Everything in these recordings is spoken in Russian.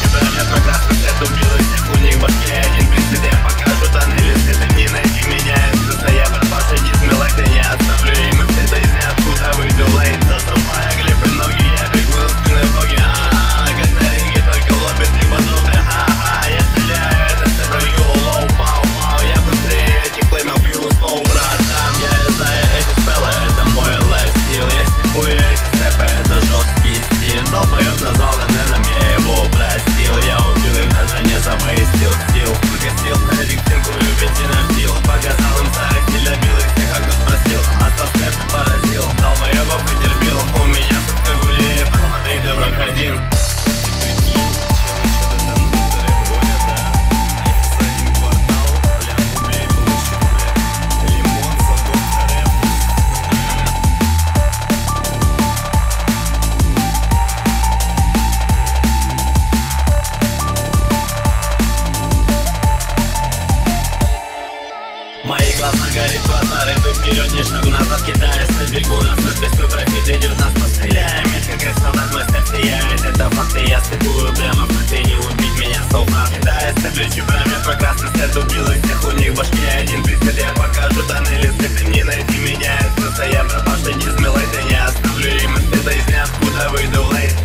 Для тебя нет врага, эту милость У них в башке один принцип Я покажу а тоннели, следы Глаза горит глаза, иду вперед, не шагу назад Кидаясь на бегу, на спецкой профит идет нас Постреляем, как солдат, мой степ сияет Это факты, я стыкую прямо в ты не убить меня Кидаясь на плечи, броня прекрасный степ Убил их всех, у них в башке один прицел Я покажу тоннели, степ, не найти меня Это я пропавший, не смелый, ты не оставлю им Это из ниоткуда выйду в лейт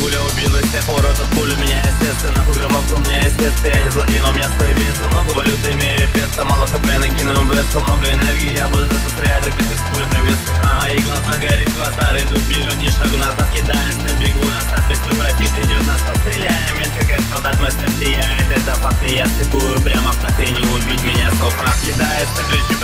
гуля убил всех, урод от пули меня естественно Громов у меня естественно, я не злодей, но у меня свой вес Растолом в энергии я был застряли без использованных вес А мои глаза горят, два старый тут миллион ни шагу назад кидаем на бегу Остаток превратит идет нас постреляем Ведь как этот солдат мастер сияет Это факт и я стыкую прямо в так не убить меня Сколько кидается, кидает,